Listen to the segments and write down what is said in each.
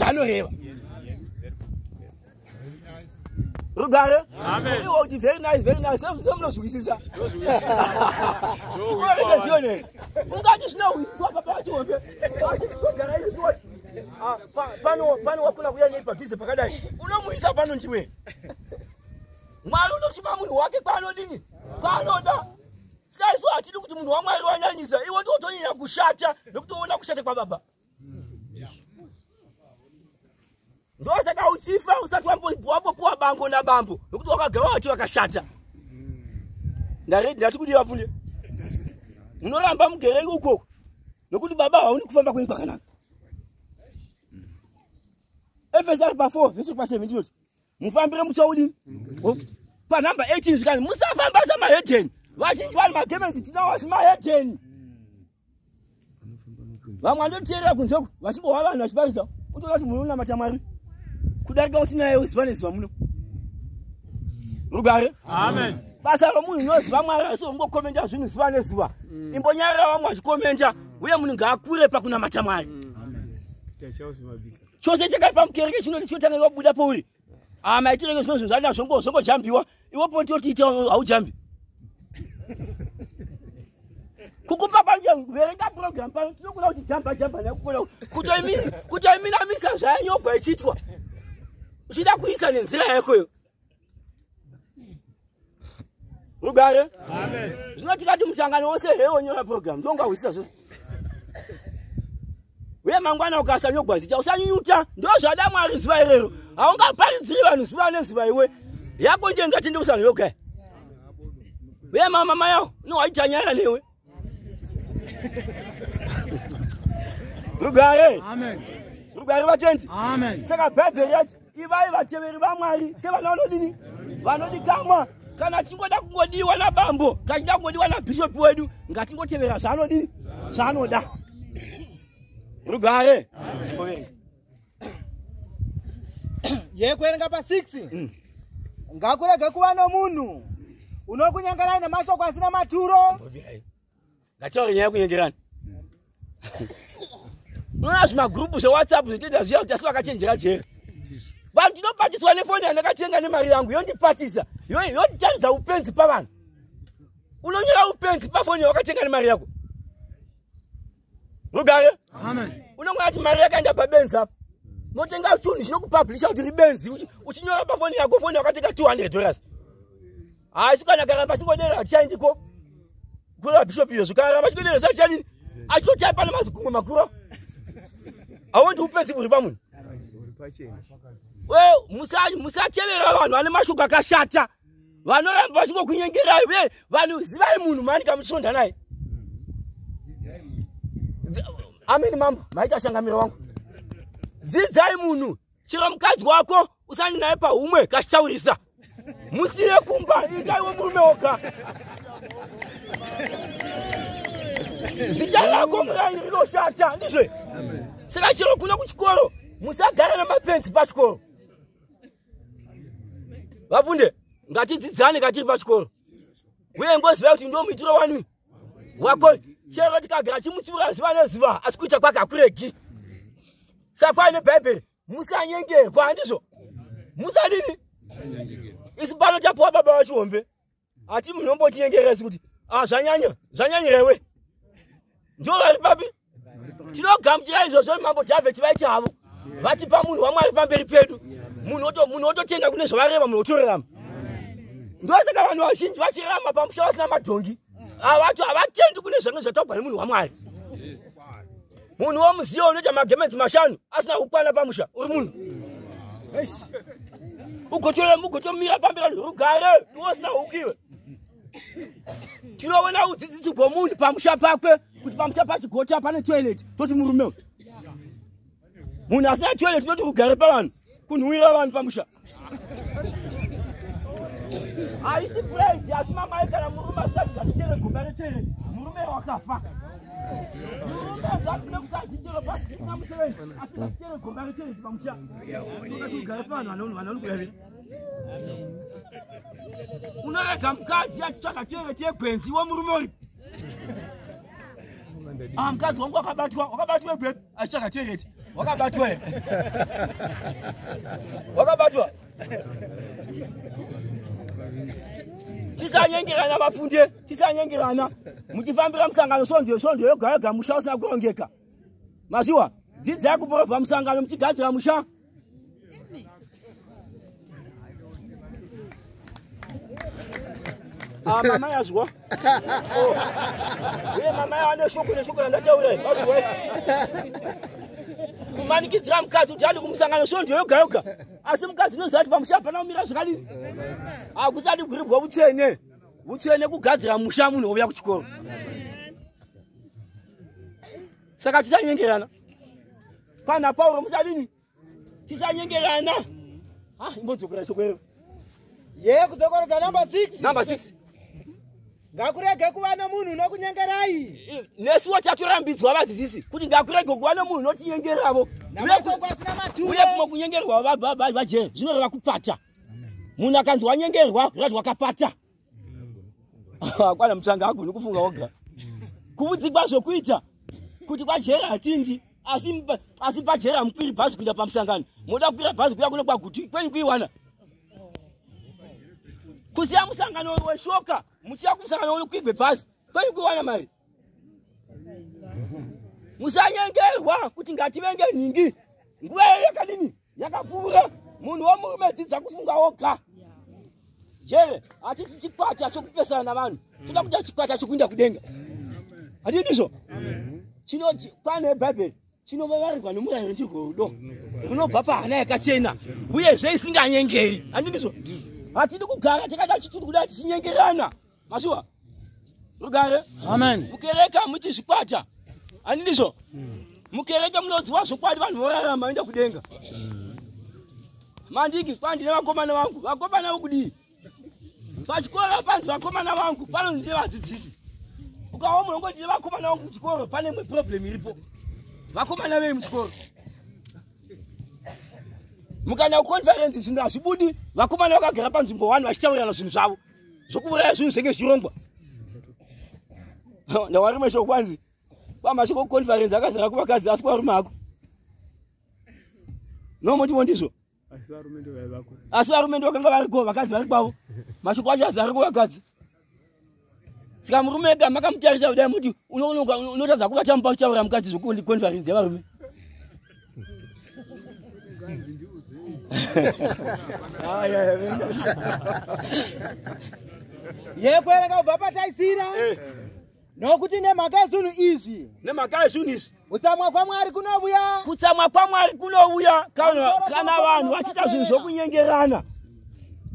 zvaanoreva rugare? Iwo kuti very nice very nice. Semunozwisisa chikorekezionere ungati zvinowisiswa papa vachihombe gara izoti pano wakuna kuya nei padhuze pakadai unomuisa pano njiwe mwari unochipa munhu wake kwaanodini kwaanoda sikaisu hatidi kuti munhu wamwari wanyanyisa? Iwe ndiwotonyanya kushata nekutoona kushata kwababa ndosaka uchifa usati wambopuwa bango nabambo nokuti wakagara wachi wakashata. Ndaredi ndati kudi vafunde munoramba mugereki ukoko nokuti baba hauni kufamba kwenyu kwakanaka efesari pa4 vhesi pa7 ndinoti mufambire muchaudini panhamba 18 zvikani musafamba samahedheni vazhinji vanhu magemenzi tinawasi mahedheni vamwe andoteerera kunzeku vachimbohwa vanhu vachiparidza utoona kuti munhu unamata mwari kudarika kuti naye uziva neziva muno. Rugare. Basa romunhu unoziva mwari asi ungokomenta zvinhu zuva nezuva. Imbonyarira vamwe vachikomenta uye munhu ngaakure pakunamata mwari. Chose chakaipa mukereke chinoti chotanga iwabuda pouri maitireke zvino zvinhu zvanazvo zvongojambiwa iwopo totiita haujambi. Kukupa panje verenga program pano tinokuna kuti jamba jamba nekukona kutoiminamisa zvayanyogwa ichiitwa uchida kuisa nenzira yakoyo rugare? Zvino tikati mushangano wose heyonyora program ndongahwisisa zvose. Uye mangwana ukasanyogwa zita usanyunyuta ndo zvada mwari zuva irero. Haungaparidziri vanhu zuva nezuva iwe. Yako nje ngati ndiusanoyoga uye mamama yao nowaitanyara newe? Rugare. Rugare vatendi. Saka bhaibheri yati ivai vateveri vamwari sevanavanodini vanodikamwa kana tichingoda kungodiwa nabambo kachida kungodiwa nabhishopi wedu ngatingotevera zvaanodini zvaanoda. Rugare yekuerenga pa6 ngakurege kuva nomunhu unokunyengerai nemashoko asina maturo. Ngataure nyaya yekunyengerana. Unoona zvimagrupu zvewhatsapp zvitoita zviya kuti asi vakachenjera jera vanhu tinopatiswa nefoni yandakatenga nemari yangu yondipatisa. Yonditaridza upenzi pavanhu unonyora upenzi pafoni yawakatenga nemari yako? Rugare? Unongona kuti mari yakaenda pabenzi apo notenga chunhu chinokupablisha kuti ribenzi uchinyora pafoni yako foni yakatenga 200 dollars. Haisi kana karamba chingodera tichaindiko kura bishop iyo zvikaramba chikodera zachadini achitotaipa nemazikungo makuru haundi upenzi buri pamunhu musatevera vanhu vane mashoko akashata. Vanoramba vachingokunyengerai uye vanhu zivai munhu mani kamuchionda naye? Ameni mambo maita shangamiro wangu. Dzidzai munhu chero mukadzi wako usani naye paumwe kachitaurisa musiye kumba itaiwo murume woga. Zita rako murangi rinoshata ndizve. Saka chero kuna kuchikoro musagara nemapenzi pachikoro vafunde ngatidzidzane katiri pachikoro. Uye ngozivai kuti ndo muitiro wanu wako chero tikagara chimutsiura zuva nezuva asi kuita kwake hakuregi. Saka kwaine bhaibheri musanyengerwa ndizvo musadini isi pano tapuwa baba vachihombe hati munhu ombotinyengeresi kuti a zvanyanya zvanyanyirewe ndo vari papi. Tinogamuchira izvozvo mambo dhavheti vaiti havo vatipa munhu wamwari pamberi pedu munhu ototenda kune zvavareva munhu otorarama ndosaka vanhu vazhinji vachirarama pamusha vasina madhongi. Avatu havatendi kune zvange zvataugwa nemunhu wamwari. Munhu womuziva unoita magemenzi mashanu asina kukwana pamusha uri munhu. Ugotomira pamberi vanhu rugare iwosina hukiwe tinoona udzidzisi hwemunhu pamusha pakwe kuti pamusha pachigota pane toilet toti murume munhu asina toilet toti kugare pavanhu kunhuwira vanhu pamusha. Haisi pride asi mamai kana murume asati ngatichere gomba retoilet murume wakafa. Murume zvakude kuti adzichero pasina musevenzi asi ngatichere gomba retoilet pamusha. Tokati ugare pavanhu vanonukuyavira unorega mukadzi achitsvaga toilet yegwenzi womurume uripo mukadzi wangu wakabatwa wakabatwa achitsvaga toilet wakabatwa here wakabatwa. Tisanyengerana vafunde tisanyengerana muchifambira musangano sondio sondio yoga yoga musha usina kurongeka. Mazviwa dzidzai kuporovha musangano muchigadzira musha Ah, mama yazwa uye mama yaane shoko neshoko randataura mazviwa kumanikidzira mukadzi kuti andi kumusangano sondio yoga yoga. Asi mukadzi unoziva kuti pamusha hapana kumira zvakadini hakusati kuribwa utsvene utsvene kugadzira musha munhu ouya kuchikoro. Saka tisanyengerana pana pauro musadini tisanyengerana Ah, imbodzokera shokwero ye kudzokorodza namba 6 number six ngakurege kuva nomunhu unokunyengerai nesuwo tatorambidzwa vadzidzisi kuti ngakurege kuva nemunhu unotinyengeravo uye kumwe kunyengerwa va- va- va- vaje zvinoreva kupata munhu akanzi wanyengerwa zvirati wakapata kwana mutsvanga agoni kufunga oga. Kuvudzikwa zvokuita kuti kwajera hatindi asi mpa- asi pajera mukwiri bhazi kuinda pamusangano. Moda kukwira bhazi kuya kuno kwaguti kwenyu kuiwana. Kusiya musangano weshoka muchiya kumusangano uno kuigwe bhazi kwenyu kuiwana mari. Musanyengerwa kuti ngativenge nhingi nguva iyo yakadini yakapfuura. Munhu womurume dzidza kufunga oga. Jere hatiti chikwata chokupesana navanhu. Toda kuita chikwata chokuinda kudenga. Chi- pane bhaibheri chinovavarigwa nemurayiro ndirwo rudo runobva pahana yakachena uyezve isinganyengeri handidizvo hatidi kugara takaita chitiri kuda tichinyengerana masiwa rugare amen. Mukereke muti zvikwata. Handidizvo mukereke munodziwa zvokwadi vanhu vorarama vaenda kudenga. Mandiki kwandine vakomana vangu? Vakomana vokudii? Pachikoro panzi vakomana vangu panonzine vadzidzisi ukawa mulongo ndine vakomana vangu muchikoro pane imwe problem iripo. Vakomana vei muchikoro? Mukaenda kuconferensi zvinhu hazvibudi. Vakomana vakagara panzvimbo 1 vachitaurirana zvinhu zvavo zvokuuraya zvinhu zvenge zvichirongwa. Ndawarume shoko kwanzi kwamashoko kuconferensi akazara kuvakadzi asi kwarume ako? Nomotivo ndizvo? Asi varume ndo vakanga variko vakadzi vari kwavo. Mashoko acho azara kuvakadzi. Saka murume ega makamutarisa kudai muti uno- unotadza kuvata mupa uchitaura mukadzi zvokuconferensi yevarume Ai, ai, ai. Ye kuerenga kubva pataisira. Eh, nokuti nemhaka yezvinhu izvi nemhaka yezvinhu izvi. kutsamwa kwamwari kunovuya kutsamwa kwamwari kunouya. Kana vanhu vachiita zvinhu zvokunyengerana.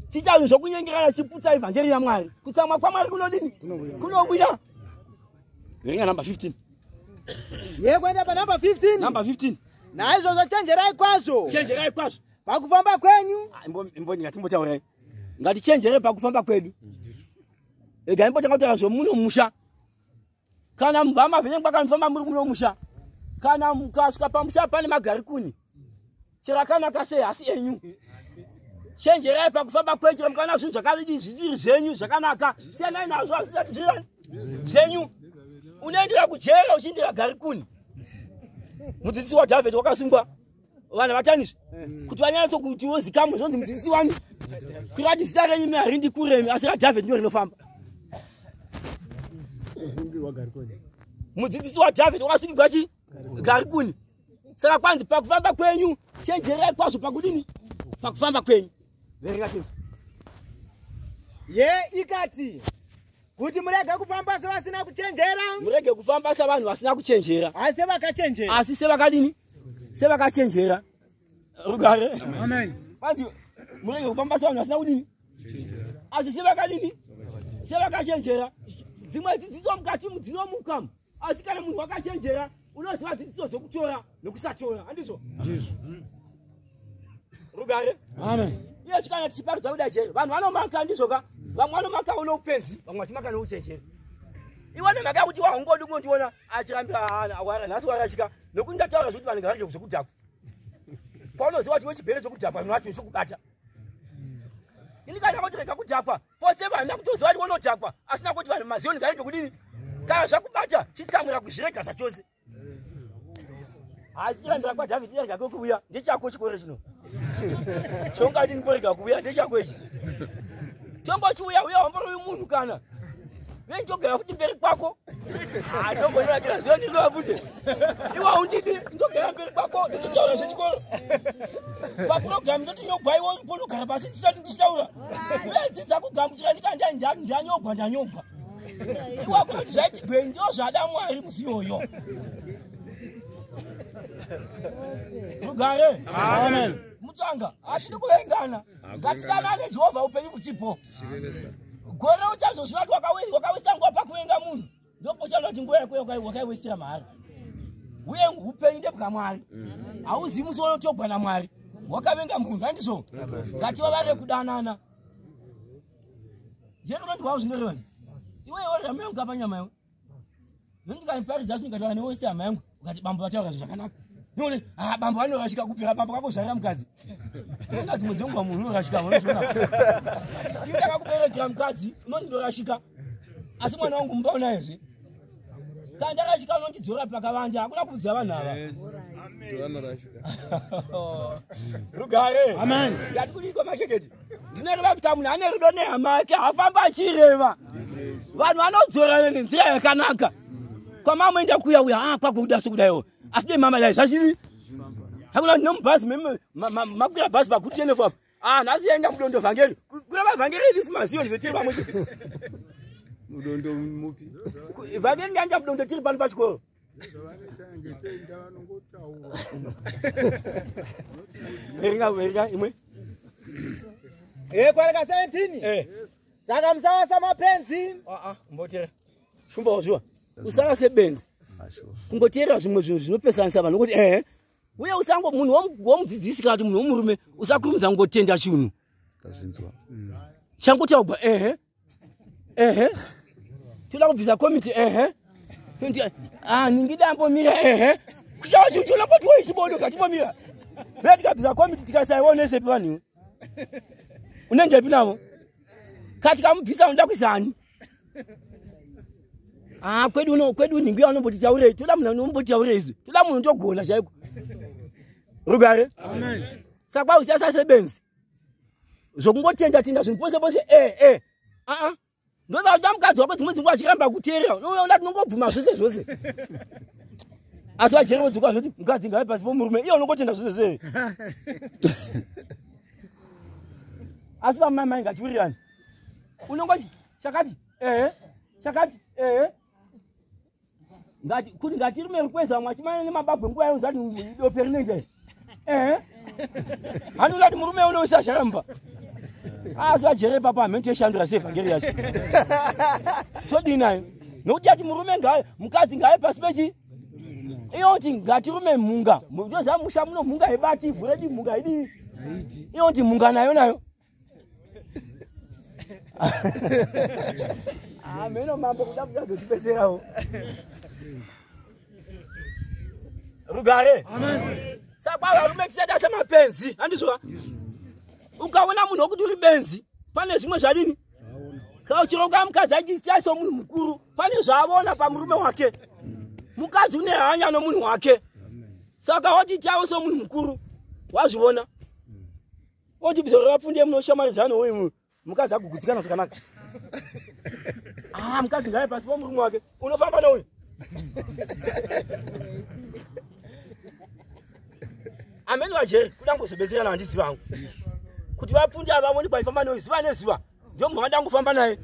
Chiita zvinhu zvokunyengerana chiputsa ivhangeri yamwari kutsamwa kwamwari kunodini? Kunouya. Verenga namba 15 ye kuenda panhamba 15 namba 15 naizvozvo chenjerai kwazvo. Chenjerai kwazvo. Pakufamba kwenyu. Ah, imbo- imbo ndingatimbotaurai ngatichenjere pakufamba kwedu ega imbotanga kutaura zvomuno musha. Kana mubva vhenengwa kanofamba muri muno musha. Kana mukasvika pamusha pane magarikuni cherakanaka sei asi enyu. Chenjerai pakufamba kwenyu chero mukana zvinhu zvakadii zvisiri zvenyu zvakanaka. Siyanai nazvo asisati zvenyu. Unoendera kujera uchiindira garikuni mudzidzisi wadhavhedi wakasungwa. Vanhu vatanizve kuti vanyatso kuti wozikamwe zvonzi mudzidzisi wani kurati zita renyu me harindi kuremi asi radhavhedi ndiro rinofamba mudzidzisi wadhavhedi wakasungirwa chi? Garikuni. Saka kwanzi pakufamba kwenyu chenjererai kwazvo pakudini? Pakufamba kwenyu. Verenga chinzi ye ikati kuti murege kufamba sevasina kuchenjera? Murege kufamba savanhu vasina kuchenjera. Asi vakachenjera asi sevakadini? Sevakachenjera. Rugare. Kwanzi murege kufamba savanhu vasina kudini? Asi sevakadini? Sevakachenjera dzimwe dzidziso mukati dzinomuka asi kana munhu wakachenjera unoziva dzidziso dzokutora nokusatora. Handizvo rugare? Amen. Iyezvi kana tichiparudza kuda chero vanhu vanomaka ndizvoka vamwe vanomakawo noupenzi vamwe vachimaka nouchechere iwane mhaka yakuti wahungodi kunondiona achirambira awara nhasi warashika. Nokuti ndataura zvokuti vanhu ngavarege zvokudhakwa paunoziva kuti wechibhere chokudhakwa zvinhu vacho chokubata ini kana kutirega kudhakwa pose vanhu nakutoziva kuti wonodhakwa asina kuti vanhu maziyoni ngarege kudini? Kana zvakubata chitsamwira kuzvirega zvachose asi chirambira kwadhavhidi rega kwekuuya ndechako chikore chino. Chongati ndikorega kuuya ndechako ichi. Chongochiuya uya wambori uyu munhu kana venjogera futi mberi kwako. Ndogonakira ziva ndinova futi iwa undidi ndogera mberi kwako nditotaura zvechikoro. Papurogiramu ndotinyogwaiwo ponogara pasi ndisati ndichitaura. Uyadzidza kugamuchira ndikandi ndanyogwa ndanyogwa. Iwa kunoti zvaitigwei ndo zvada mwari musi iyoyo rugare. Mutanga hatidi kuvengana ngatidanane jehovha upenyu kuchipo gore uchazozviva kuti wakawisa nguva pakuvenga munhu ndopochanoa kuti nguva yako wakaiwesira mahari uye upenyu ndebwamwari hauzivi musono togwa namwari wakavenga munhu handizvo ngativavarire kudanana. Jekunondiwavo zvinoreva iwewo rama yangu. Kapanyama yawo nondikaiparidza zvindikataura newese hama yangu ukati bambo vataura zvo noti ha bambo vanorashika kubvira bambo kakuzvarira mukadzi ina dzimwe dzenguva munhu unorashika vonozviona ii takakuberekera mukadzi unoti ndorashika asi mwana wangu mubaonayezve kana ndarashika unondidzora pakavanda hakuna kudziva vanhu ava. Rugare. Ngati kudiko makeketi ndinoreva kuti kamunhu ane rudo nehama yake hafamba achireva. Vanhu vanodzorana nenzira yakanaka kwamamoenda kuya uya a kwako kuda sekudaiwo asi dei mama dai zvachiri hakuna nomubhazi makwira bhazi pakuti enefu apo a nhasi yaenda mudondo vhangeri kureva vhangeri ilisi mazivo ndivetiri vamwe chete mudondo mupi? Vhangeri ndianja mudondo tiri pano pachikoro eringa eringa imwe. E kwareka 17 saka musawasa mapenzi. Mbotera. Shumbawo zviwa usava sebenzi. Kungoteerera zvimwe zvinhu zvinopesanisa vanhu nokuti ehe uye usango munhu womudzidzisi kana kuti munhu womurume usakurumidza kungotenda chinhu changotaugwa ehe ehe. Toda kubvisa komiti ehe. Ningi dambomira ehe. Kushava chinhu chonongoti woichibodo katimbomira vea tikabvisa komiti tikasaiwonesepi vanhuwo unendepi navo? Katikamubvisa unoda kuisani Ah, kwedu uno kwedu ningi anombotitaurei toda munhu anombotitaurei izvi toda munhu togona chaiko rugare saka kwausiyasaisebenzi zvokungotenda tenda zvinhu pose pose e e aa ndosa kuda mukadzi wako dzimwe dzinguva achiramba kuteerera unoona tinongobvuma zvese zvose asi vajeri vodzoka zvoti mukadzi ngave pasi pomurume iye unongotenda zvese sei asi vamamai ngatiwirirani unongoti chakati ehe chakati ehe ngati kuti ngatirume rukweza mwachimana nemababwe nguva yaunzati dope rinenge ehe handiunati murume unoisa sharamba asi ajere papa hamene toishandura sevhangeri yacho? Todii nayo nokuti yati murume ngaye mukadzi ngaye pasi pechi? Iyoti ngatirume mhunga toziva musha muno mhunga ibati ivhuredi mhunga idii iyoti mhunga nayo nayo? Ameno mambo kuda kuda kutipeserawo rugare. Saka varume tisaita semapenzi. Handizva ukaona munhu wokuti uri benzi pane zvimwe zvadini kaa uchironga mukadzi achiitaiso munhu mukuru pane zvaavona pamurume wake. Mukadzi une hanya nomunhu wake. Saka wati tiavo so munhu mukuru wazviona oti bizoro vapfunde munoshamanidzana uyu mukadzi agugudzikana zvakanaka. Ah mukadzi ngaye pasi pomurume wake. Unofamba nouyu ameni vajeri kuda ngozobetserana handisi vangu kuti vapunde ava voni kwaifamba noyu ziva neziva ndio munhu wanda ngofamba naye.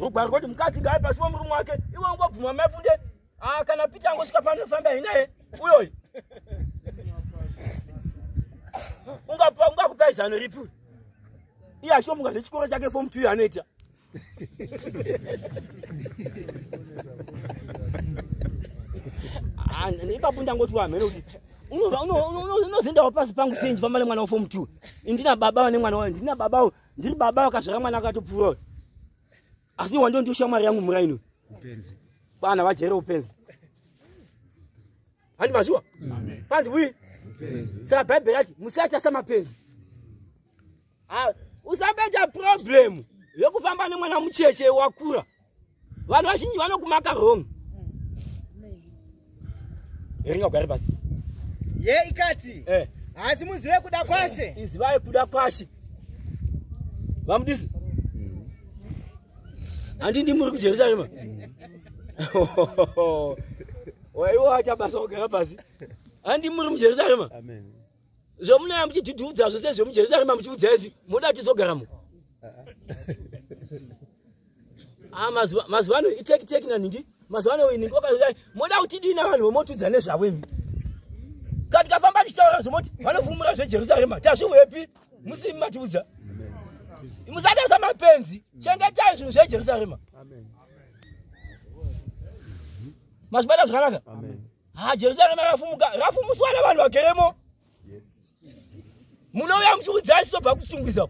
Rugwaro kuti mukadzi ngaye pasi pomurume wake iwe ungobvuma maifunde ah kana pita angosvika panofamba hinaye uyoyu ungakupai zano ripi? Iye ashofunga zvechikoro chake fomu two anoita ipapo ndangoti wamhene kuti unozendawo pasi pangu sei ndifamba nemwana wefomu two ndina baba vane mwana wayo ndina baba ndiri baba vakazvara mwana akatopfuura asi wando ndio shamwari yangu muraino bana vajere upenzi handi mazuva panzi bui saka bhaibheri ati musaita samapenzi usabeja problemu yokufamba nemwana mucheche wakura vanhu vazhinji vanokumaka wrong eringa ugare pasi ye ikati eh. asi muzive kuda kwashe? Izivai kuda kwashe. Vamudisi. Handi ndi muri kujerusarema waiwacha basa kugara pasi. Handi muri mujerusarema Amen. zvomunaya muchidhudhudza zvose zvemujerusarema muchiudza isi muda tizogaramo. Ah, mazuva ano iteki teki naningi mazuva ano iningi wakazai moda kutidii navanhu vomotudza nezvavo imi kati kafamba tichitaura zvomoti vanofumura zvejerusarema tazviwepi musimi matiudza. Musatesa mapenzi. Chengetai zvinhu zvejerusarema. Mazvibata zvakanaka? Ha jerusarema rafumuka rafumuswa navanhu vageremo. Munouya muchiudza isitobva kuchitungwiza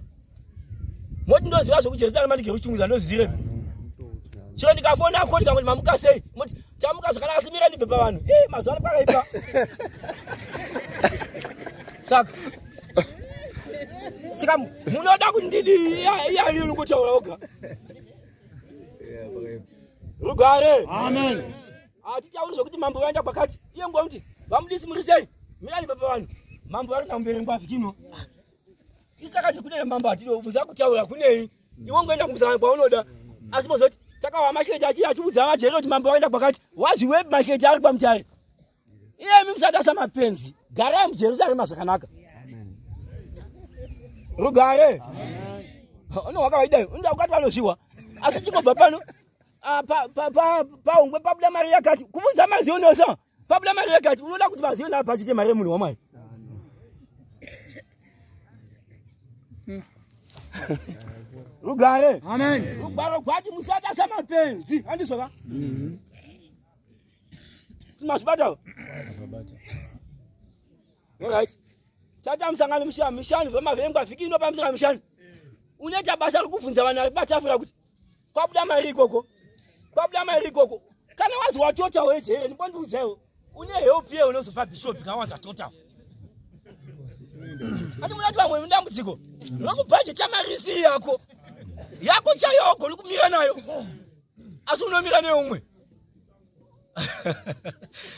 moti ndoziva zvekujerusarema ndigere kuchitungwiza ndozivirepi chiro ndikafona ko ndikangoti mamuka sei? Moti chamuka zvakanaka simira ndibve pavanhu i mazuva ano kwakaipa saka saka munoda kuti ndidi iyari nokutaura oga rugare. Amen. Hatitauri zvokuti mambo vaenda kwakati iye nguva kuti vamudisi muri sei. Mira ndibve pavanhu mambo vari kutamubere ngwavikino isitakati kunene mambo hatido muza kutaura kunei? Iwe ngoenda kumusangano kwaunoda asi mozoti takawa makete achi achiudza majeri kuti mambo vaenda kwakati wazviwebi makete ari kwamutare iyemi musatasa mapenzi garai mujerusarema zvakanaka rugare. Ono wakavaidai unoda kukati vanozviwa. Asi chingobva pano pa- pa- pa- paungwe pabuda mari yakati kubudza mazionosa pabuda mari yakati unoda kuti vaziona pachite mari yemunhu wamwari rugare. Amen. Rugwaro gwati musatasa mapenzi handizvoka mazvibatawo orit tata musangano musha- mishanu vemavhengwa vhiki ino pamusana mishanu unoita basa rekubvunza vanhu vari patafura kuti kwabuda mari ikoko kwabuda mari ikoko kana wazi watotawo ejere ndibondiudzaiwo une help ye unozopa bhishopi kawanza totawo ati munati vamwe mudambudziko nokubhajeta mari isiri yako chayoko uri kumira nayo asi unomira neumwe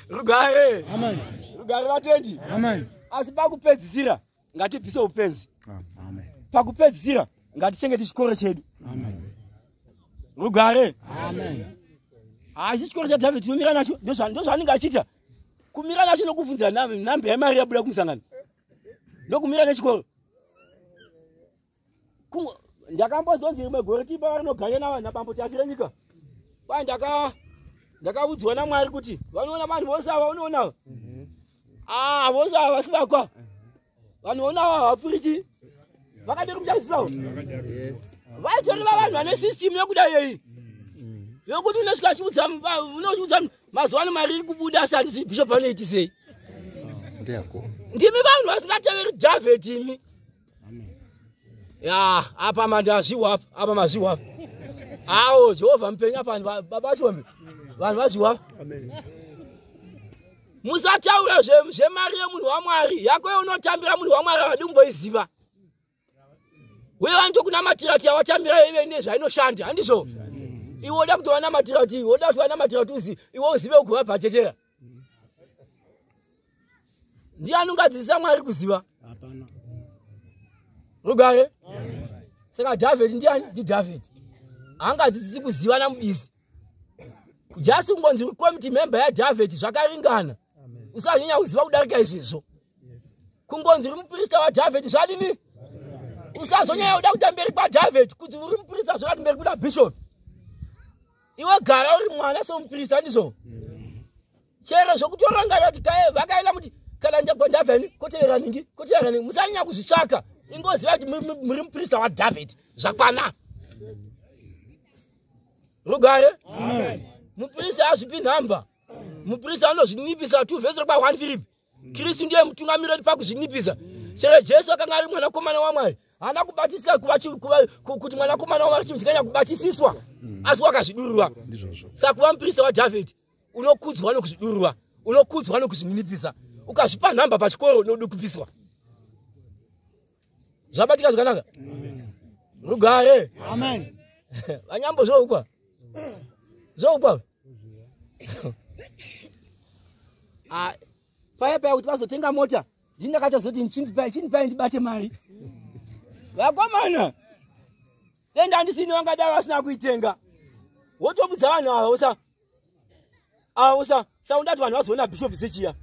rugare amen rugare vatendi. Amen asi pakupedzisira ngatibvise upenzi. Amen pakupedzisira ngatichengete chikoro chedu. Amen rugare amen asi chikoro chadhavhidi tinomira nacho? Ndozva- ndozvaanenge achiita kumira nacho nokubvunza namba yemari yabuda kumusangano ndokumira nechikoro ndakambozonzi rimwe gore tipa rinoganya na- nabambo tati renyika kwai ndaka ndakaudzwa namwari kuti vanoona vanhu vose ava? Unoonava a vose ava vasi vakwa vanhu voonava havapfurichi vakadiri kuchazivawo vaitoreva vanhu vane sisitimu yekuda yeyi. Yokuti unosvika chiudza unochiudza mazuva ano mari iri kubuda asi handisi bhishop anoiti sei? Ndimi vanhu vasingateveri javhet imi ya apa mandazviwa apa apa mazviwa apa awo jehovha mupenyu apa babachombe vanhu vazviwa Amen. musataura zve- zvemari yemunhu wamwari yako yeunotambira munhu wamwari havadi kumboiziva uye vanotokunamatira kuti yawatambira ive nezvainoshanda handizvo? Iwe woda kuti wanamatira kuti woda kuti wanamatira kuti iwe uzive kuva bhachetera ndiani ungadzidzisa mwari kuziva rugare saka dhavhidi ndiani? Ndidhavhidi haangadzidzisi kuziva namudisi jasi kungonzi komiti memba yadhavhidi zvakaringana. Usanyanya kuziva kudarika izvizvo kungonzi uri muprista wadhavhidi zvadini usazonyanya kuda kuda mberi kwadhavhidi kuti uri muprista zvakati mberi kuda bhishopi iwe gara uri mwana somuprista ndizvo chero zvokutorangana kuti kae vakaenda kuti kana ndagondhavheni kotevera ningi kotevera ningi musanyanya kuzvitsvaka ingoziva kuti muri- muprista wadhavhidi zvakwana rugare? Muprista hazvipi nhamba. Muprista anozvinipisa tu vhesi rekwa 1 philip kristu ndiye mutungamiri wedu pakuzvinipisa chero jesu akanga ari mwanakomana wamwari haana kubatisisa kuti mwanakomana wamwari chinhu chikanya kubatisiswa. Asi wakazvidururwa. Saka kuva muprista wadhavhidi unokudzwa nokuzvidururwa unokudzwa nokuzvininipisa ukazvipa nhamba pachikoro unodukupiswa zvabatika zvakanaka? Rugare. Amen. Vanyambo zvoukwa? Zvoukwa? Ah, paya paya kuti vazotenga mota ndini ndakaita zoti chindipai chindipai ndibate mari. Vakomana denda handisini vangadai vasina kuitenga. Wotobudza vanhu ava usa ava usa saundati vanhu vazoona bishopu sechiya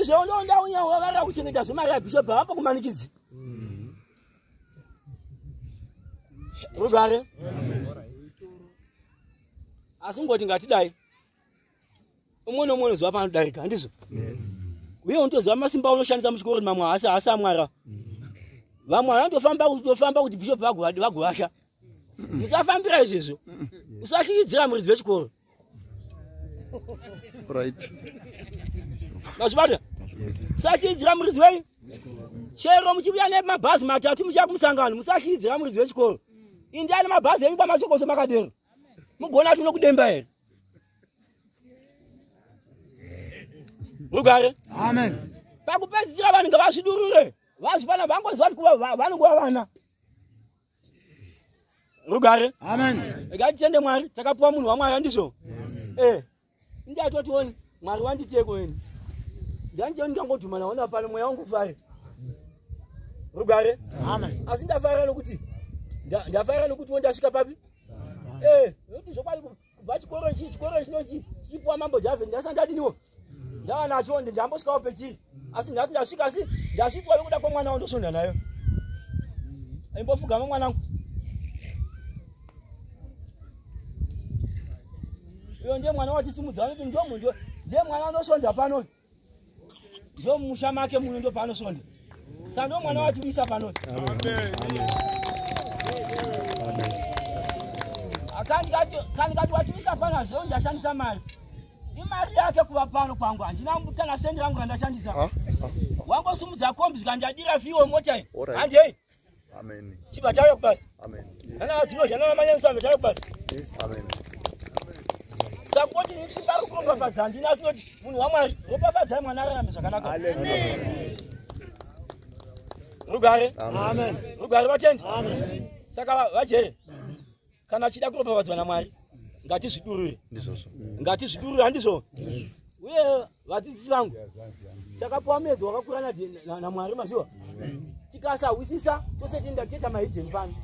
Izvo ndondaunyavavarira kuchengeta zvemari yabhishopu havapo kumanikidzi rugare asi ngoti ngatidai umwe nomwe unoziva panodarika handizvo uye unotoziva masimba unoshandisa muchikoro kuti mamwe haasi haasi amwara vamwe vanotofamba kutofamba kuti bhishopu vagovasha musafambira izvezvo usakiidzira muridzi wechikoro Right. mazvibata musakiidzira muridzi wei chero muchiuya nemabhazi matatu muchiya kumusangano musakiidzira muridzi wechikoro. Indiani mabhazi enyu pamachokoso makadero. Mugona kuti unokudemba here? Rugare Amen. pakupedzisira vanhu ngavazvidurure. Vazvifana vangoziva kuti kuva va- vanonguva vana. Rugare Amen. ngatitende mwari takapiwa munhu wamwari handizvo eh ndiatotioni mwari wanditeko eni ndanjeni ndangodhumana ona pano mweya wangu ufare rugare. Asi ndafarira nokuti nda- ndafarira nokuti wo ndasvika papi? Eh nokuti zvokwadi ku- kubva chikoro ichi chikoro ichi nochi chichipiwa mambo javheni ndasa ndadiniwo ndava nacho ndambosvikawo pechiri asi nhasi ndasvika asi ndasvitswa nokuda kwemwana wandosonda nayo. Aimbofugama mwanangu iyo ndiye mwana wachisimudza noti ndomu ndiye mwana anosonda pano ndo musha make muno ndo paanosonda sa ndo mwana watiwisa pano. Kandikati watiwisa pano hazvo ndashandisa mari. Imari yake kuva pano kwangu handina kana sendi rangu randashandisa. Ah, ah, wangosumudza kombi zvikandadira fiwo mota iyi? Handei. Chibva tayo kubasa ana dzinozhana namanyanisano tayo kubasa Amen. saka kuti nisimba rikuropafadza handina asi noti munhu wamwari ropafadzai mwana ararame zvakanaka. Rugare. Amen. rugare vatendi. Saka va- vajere kana chida kuropafadzwa namwari ngatizvidurure. Ngatizvidurure handizvo? Uye vadzidzisi vangu takapiwa muedzi wakakura namwari maziwa? Tikasawisisa tose tienda tiita mahidheni pano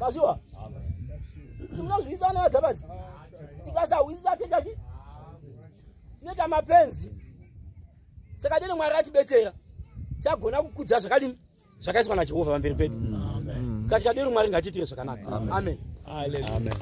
maziwa? Munozwisisa nawadza basi tikasawisisa tiita chi tinoita mapenzi. Saka deni mwari atibetsera tagona kukudza zvakadini? Zvakaiswa najehovha pamberi pedu. Katika deri mwari ngatiitire zvakanaka. Amen. Amen.